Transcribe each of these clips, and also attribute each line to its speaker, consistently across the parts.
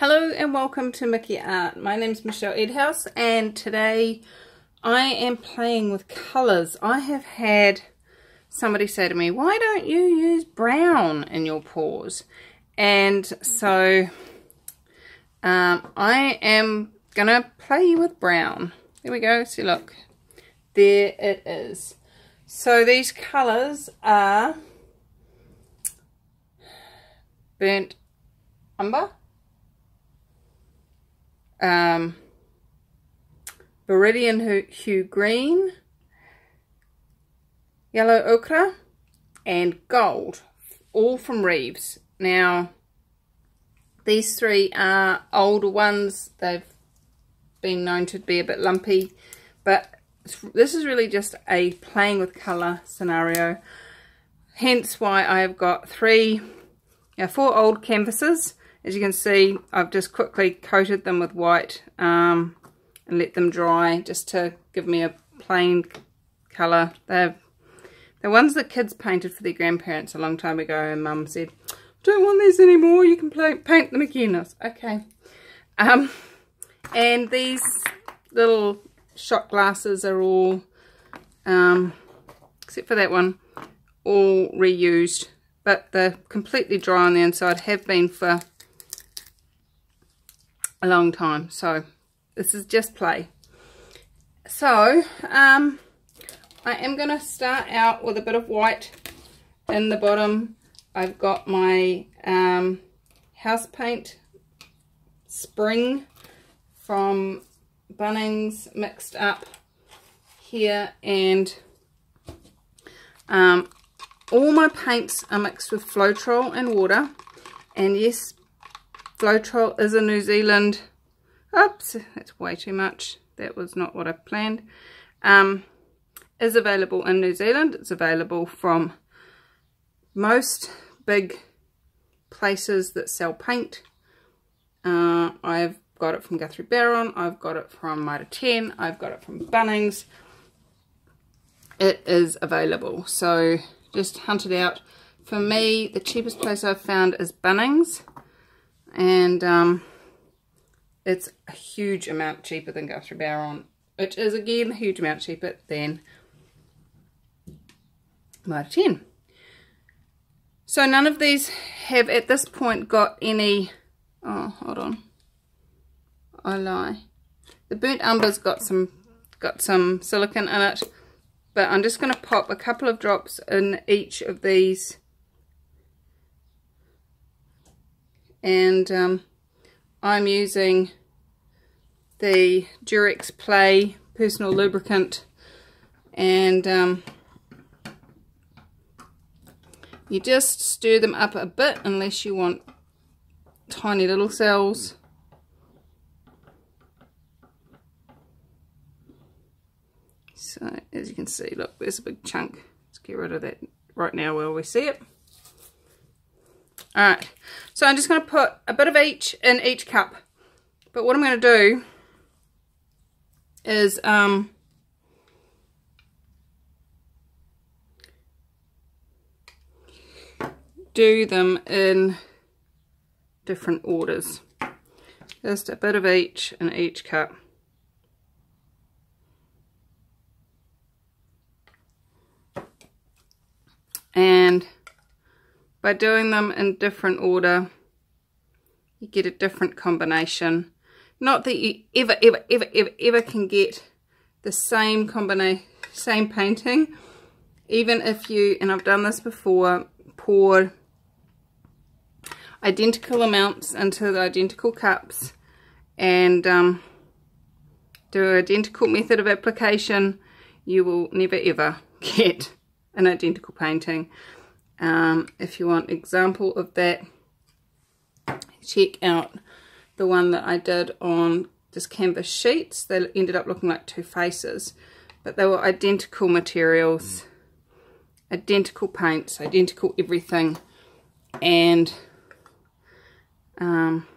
Speaker 1: Hello and welcome to McE Art. My name is Michelle Edhouse and today I am playing with colours. I have had somebody say to me, why don't you use brown in your pours? And so um, I am going to play with brown. There we go. See, look. There it is. So these colours are burnt umber um, Viridian Hue Green, Yellow Ochre, and Gold, all from Reeves. Now, these three are older ones. They've been known to be a bit lumpy, but this is really just a playing with colour scenario. Hence why I have got three, yeah, four old canvases as you can see, I've just quickly coated them with white um, and let them dry just to give me a plain colour. They're the ones that kids painted for their grandparents a long time ago and mum said, don't want these anymore, you can play, paint them again. Was, okay. Um, and these little shot glasses are all, um, except for that one, all reused. But they're completely dry on the inside, have been for a long time. So this is just play. So um, I am going to start out with a bit of white in the bottom. I've got my um, house paint spring from Bunnings mixed up here and um, all my paints are mixed with Floetrol and water and yes Floetrol is a New Zealand, oops, that's way too much. That was not what I planned. Um, is available in New Zealand. It's available from most big places that sell paint. Uh, I've got it from Guthrie Bowron. I've got it from Mitre 10. I've got it from Bunnings. It is available. So just hunt it out. For me, the cheapest place I've found is Bunnings and um, it's a huge amount cheaper than Guthrie Bowron, which is again a huge amount cheaper than Mitre 10. So none of these have at this point got any, oh hold on, I lie. The burnt umber's got some, got some silicon in it, but I'm just going to pop a couple of drops in each of these and um, I'm using the Durex Play personal lubricant and um, you just stir them up a bit unless you want tiny little cells. So as you can see look there's a big chunk. Let's get rid of that right now while we see it Alright, so I'm just going to put a bit of each in each cup. But what I'm going to do is um, do them in different orders. Just a bit of each in each cup. And by doing them in different order, you get a different combination. Not that you ever, ever, ever, ever, ever can get the same combination, same painting. Even if you, and I've done this before, pour identical amounts into the identical cups and um, do an identical method of application, you will never ever get an identical painting. Um, if you want example of that, check out the one that I did on just canvas sheets. They ended up looking like two faces, but they were identical materials, identical paints, identical everything, and um,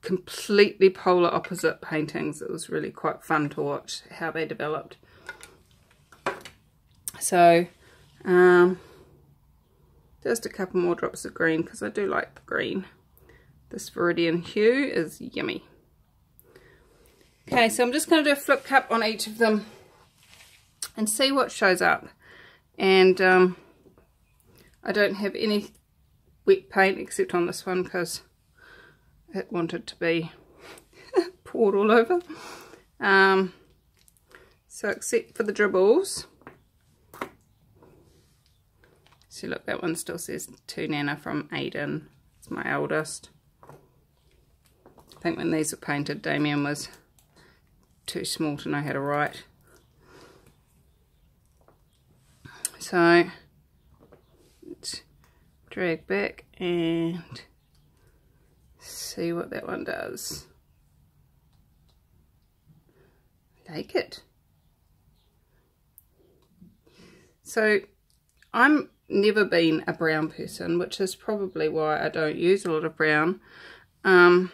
Speaker 1: completely polar opposite paintings. It was really quite fun to watch how they developed. So um, just a couple more drops of green because I do like the green. This Viridian Hue is yummy. Okay, so I'm just going to do a flip cup on each of them and see what shows up. And um, I don't have any wet paint except on this one because it wanted to be poured all over. Um, so except for the dribbles. See look that one still says 2 Nana from Aiden. It's my eldest. I think when these were painted Damien was too small to know how to write. So let's drag back and see what that one does. Like it. So I'm never been a brown person, which is probably why I don't use a lot of brown. Um,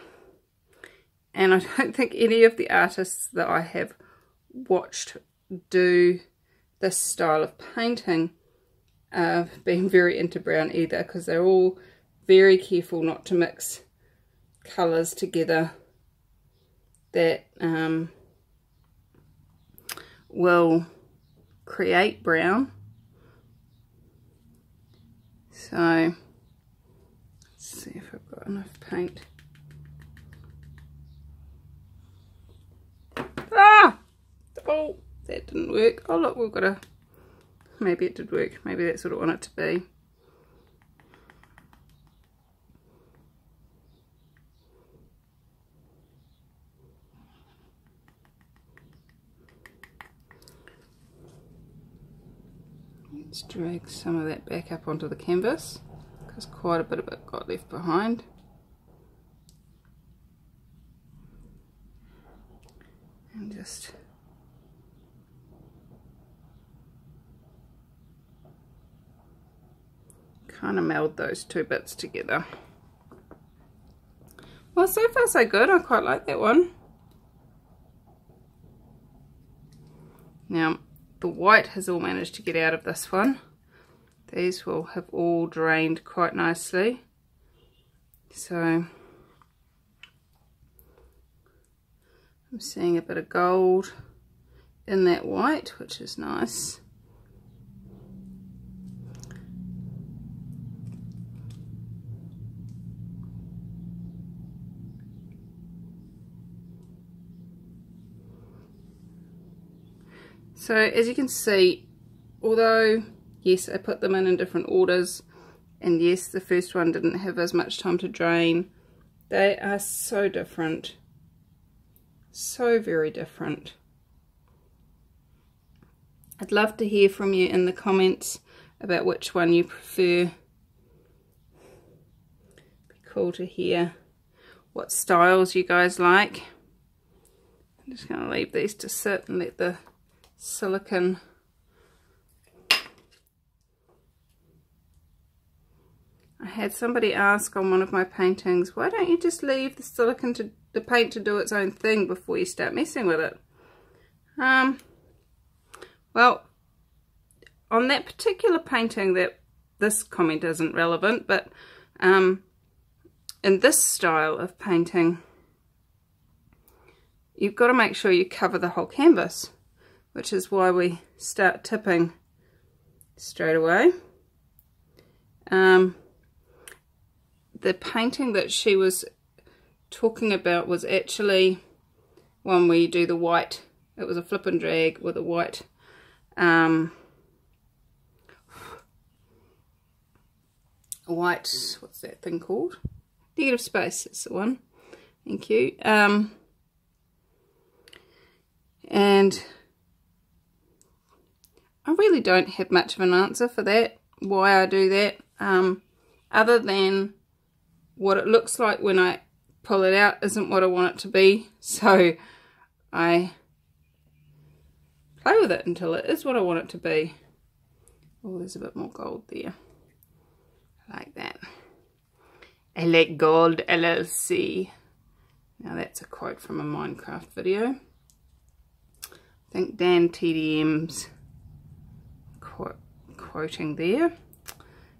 Speaker 1: and I don't think any of the artists that I have watched do this style of painting have been very into brown either because they're all very careful not to mix colours together that um, will create brown. So, let's see if I've got enough paint. Ah! Oh, that didn't work. Oh look, we've got a, maybe it did work. Maybe that's what I want it to be. Let's drag some of that back up onto the canvas because quite a bit of it got left behind. And just kind of meld those two bits together. Well, so far so good. I quite like that one. Now, the white has all managed to get out of this one. These will have all drained quite nicely. So, I'm seeing a bit of gold in that white, which is nice. So as you can see, although, yes, I put them in in different orders, and yes, the first one didn't have as much time to drain, they are so different. So very different. I'd love to hear from you in the comments about which one you prefer. Be cool to hear what styles you guys like. I'm just going to leave these to sit and let the silicon I had somebody ask on one of my paintings, why don't you just leave the silicon to the paint to do its own thing before you start messing with it? Um, well, on that particular painting that this comment isn't relevant, but um, in this style of painting, you've got to make sure you cover the whole canvas which is why we start tipping straight away. Um, the painting that she was talking about was actually one where you do the white, it was a flip and drag with a white um, white, what's that thing called? Negative space, that's the one. Thank you. Um, and I really don't have much of an answer for that, why I do that, um, other than what it looks like when I pull it out isn't what I want it to be, so I play with it until it is what I want it to be. Oh, there's a bit more gold there. like that. I like gold LLC. Now that's a quote from a Minecraft video. I think Dan TDM's quoting there.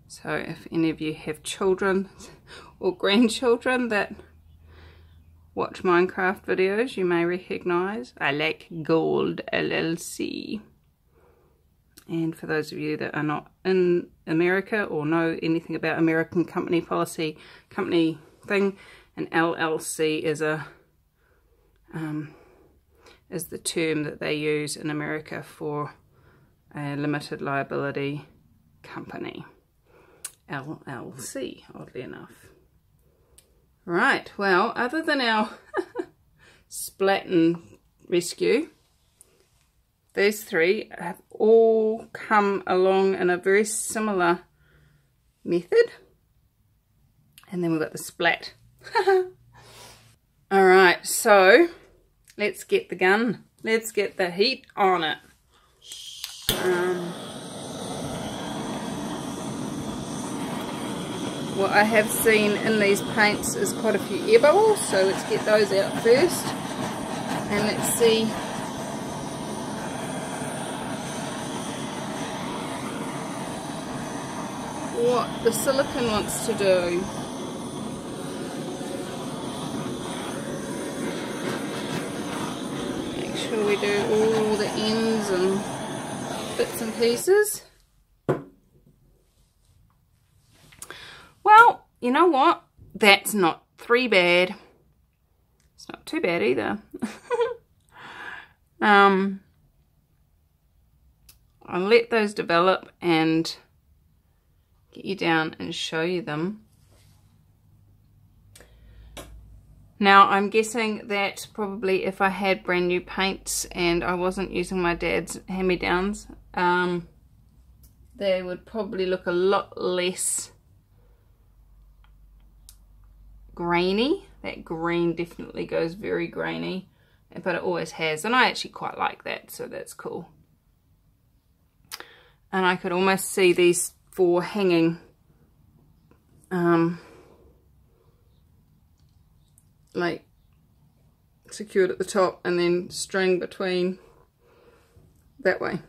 Speaker 1: So if any of you have children or grandchildren that watch Minecraft videos, you may recognize. I like Gold LLC. And for those of you that are not in America or know anything about American company policy, company thing, an LLC is a um, is the term that they use in America for a limited liability company. LLC, oddly enough. Right, well, other than our Splatin rescue, these three have all come along in a very similar method. And then we've got the splat. Alright, so let's get the gun. Let's get the heat on it. Um, what I have seen in these paints is quite a few air bubbles, so let's get those out first. And let's see what the silicon wants to do. Make sure we do all the ends and bits and pieces. Well, you know what? That's not three bad. It's not too bad either. um, I'll let those develop and get you down and show you them. Now I'm guessing that probably if I had brand new paints and I wasn't using my dad's hand-me-downs, um, they would probably look a lot less grainy. That green definitely goes very grainy, but it always has. And I actually quite like that, so that's cool. And I could almost see these four hanging um, like secured at the top and then string between that way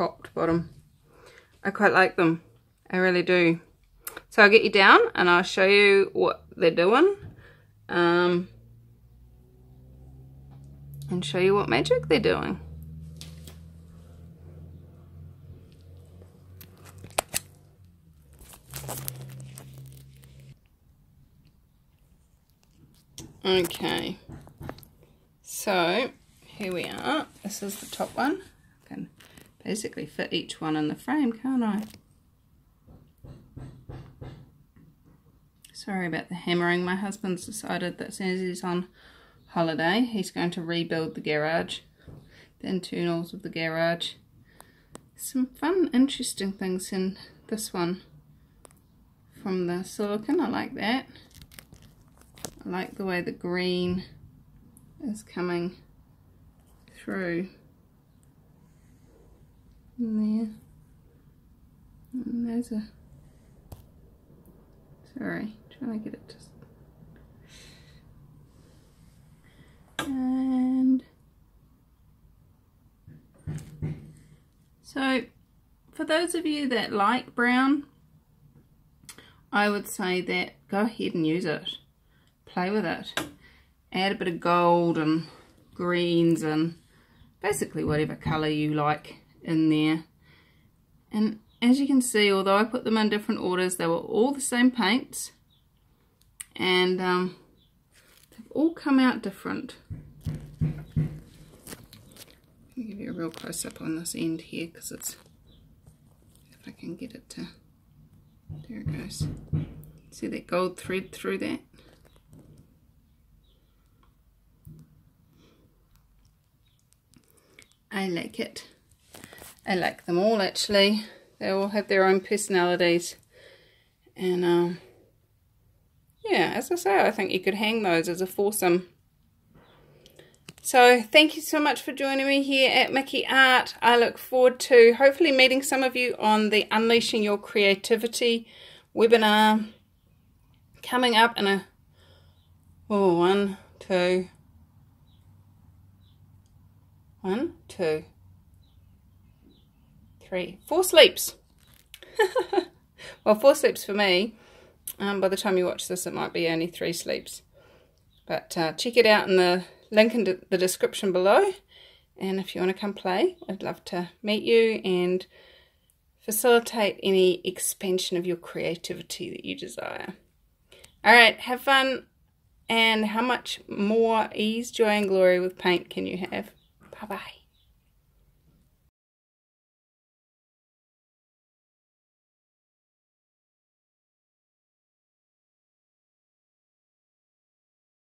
Speaker 1: top to bottom. I quite like them. I really do. So I'll get you down and I'll show you what they're doing um, and show you what magic they're doing. Okay, so here we are. This is the top one. Basically fit each one in the frame, can't I? Sorry about the hammering. My husband's decided that since he's on holiday, he's going to rebuild the garage, the internals of the garage. Some fun, interesting things in this one from the silicon. I like that. I like the way the green is coming through there. And there's a, sorry, trying to get it just. and so for those of you that like brown, I would say that go ahead and use it play with it. Add a bit of gold and greens and basically whatever colour you like in there. And as you can see, although I put them in different orders, they were all the same paints. And um, they've all come out different. I'll give you a real close-up on this end here because it's, if I can get it to, there it goes. See that gold thread through that? I like it. I like them all actually. They all have their own personalities. And um, yeah, as I say, I think you could hang those as a foursome. So thank you so much for joining me here at McE Art. I look forward to hopefully meeting some of you on the Unleashing Your Creativity webinar coming up in a, oh, one, two, one, two, three, four sleeps. well, four sleeps for me. Um, by the time you watch this, it might be only three sleeps. But uh, check it out in the link in the description below. And if you want to come play, I'd love to meet you and facilitate any expansion of your creativity that you desire. All right, have fun. And how much more ease, joy, and glory with paint can you have? Bye-bye.